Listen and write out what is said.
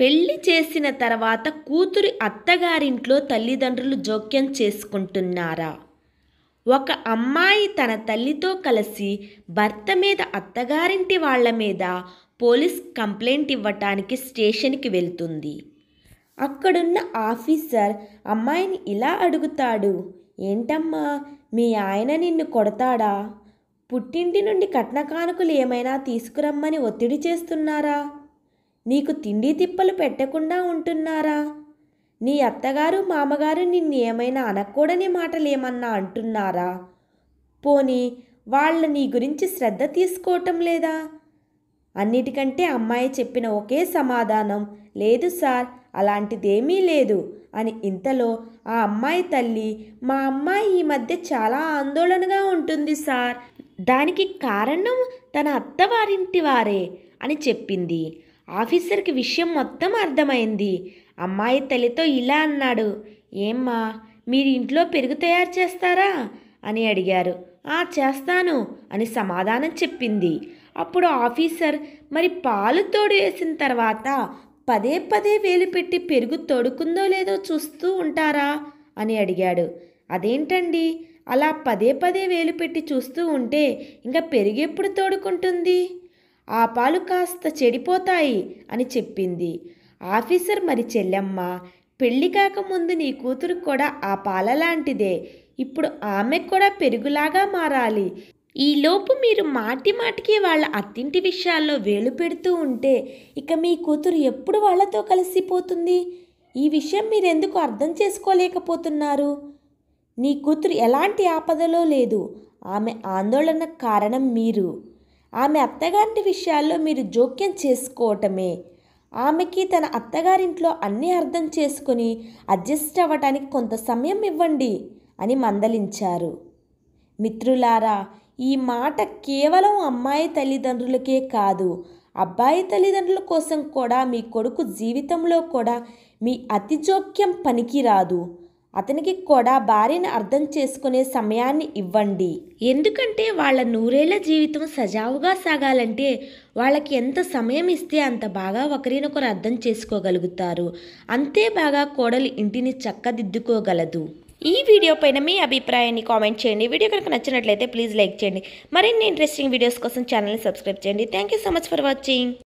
పెళ్ళి చేసిన తర్వాత కూతురి అత్తగారింట్లో తల్లిదండ్రులు జోక్యం చేసుకుంటున్నారా? ఒక అమ్మాయి తన తల్లితో కలిసి భర్త మీద అత్తగారింటి వాళ్ళ మీద పోలీస్ కంప్లైంట్ ఇవ్వటానికి స్టేషన్కి వెళ్తుంది. అక్కడున్న ఆఫీసర్ అమ్మాయిని ఇలా అడుగుతాడు ఏంటమ్మా మీ ఆయన నిన్ను కొడతాడా? పుట్టింటి నుండి కట్న కానుకలు ఏమైనా తీసుకురమ్మని ఒత్తిడి చేస్తున్నారా? నీకు తిండి తిప్పలు పెట్టకుండా ఉంటున్నారా? నీ అత్తగారు మామగారు నిన్ను ఏమైనా అనకూడని మాటలేమన్నా అంటున్నారా? పోనీ వాళ్ళ నీ గురించి శ్రద్ధ తీసుకోవటం లేదా? అన్నిటికంటే అమ్మాయి చెప్పిన ఒకే సమాధానం లేదు సార్ అలాంటిదేమీ లేదు అని ఇంతలో ఆ అమ్మాయి తల్లి మా అమ్మాయి ఈ మధ్య చాలా ఆందోళనగా ఉంటుంది సార్. దానికి కారణం తన అత్తవారింటి వారే అని చెప్పింది. ఆఫీసర్కి విషయం మొత్తం అర్థమైంది. అమ్మాయి తల్లితో ఇలా అన్నాడు. ఏమ్మా మీరు ఇంట్లో పెరుగు తయారు చేస్తారా? అని అడిగారు. ఆ చేస్తాను అని సమాధానం చెప్పింది. అప్పుడు ఆఫీసర్ మరి పాలు తోడు వేసిన తర్వాత పదే పదే వేలు పెట్టి పెరుగు తోడుకుందో లేదో చూస్తూ ఉంటారా? అని అడిగాడు. అదేంటండి? అలా పదే పదే వేలు పెట్టి చూస్తూ ఉంటే ఇంకా పెరుగు ఎప్పుడు తోడుకుంటుంది? ఆ పాలు కాస్త చెడిపోతాయి అని చెప్పింది. ఆఫీసర్ మరి చెల్లెమ్మ పెళ్ళి కాకముందు నీ కూతురు కూడా ఆ పాల లాంటిదే ఇప్పుడు ఆమె కూడా పెరుగులాగా మారాలి. ఈలోపు మీరు మాటి మాటికి వాళ్ళ అత్తింటి విషయాల్లో వేలు పెడుతూ ఉంటే ఇక మీ కూతురు ఎప్పుడు వాళ్ళతో కలిసిపోతుంది? ఈ విషయం మీరెందుకు అర్థం చేసుకోలేకపోతున్నారు? నీ కూతురు ఎలాంటి ఆపదలో లేదు. ఆమె ఆందోళన కారణం మీరు. ఆమె అత్తగారింటి విషయాల్లో మీరు జోక్యం చేసుకోవటమే. ఆమెకి తన అత్తగారింట్లో అన్నీ అర్థం చేసుకుని అడ్జస్ట్ అవ్వటానికి కొంత సమయం ఇవ్వండి అని మందలించారు. మిత్రులారా ఈ మాట కేవలం అమ్మాయి తల్లిదండ్రులకే కాదు అబ్బాయి తల్లిదండ్రుల కోసం కూడా మీ కొడుకు జీవితంలో కూడా మీ అతి జోక్యం పనికిరాదు. అతనికి కూడా భార్యను అర్థం చేసుకునే సమయాన్ని ఇవ్వండి. ఎందుకంటే వాళ్ళ నూరేళ్ళ జీవితం సజావుగా సాగాలంటే వాళ్ళకి ఎంత సమయం ఇస్తే అంత బాగా ఒకరినొకరు అర్థం చేసుకోగలుగుతారు. అంతే బాగా కోడలు ఇంటిని చక్కదిద్దుకోగలదు. ఈ వీడియో పైన మీ అభిప్రాయాన్ని కామెంట్ చేయండి. వీడియో కనుక నచ్చినట్లయితే ప్లీజ్ లైక్ చేయండి. మరిన్ని ఇంట్రెస్టింగ్ వీడియోస్ కోసం ఛానల్ని సబ్స్క్రైబ్ చేయండి. Thank you so much for watching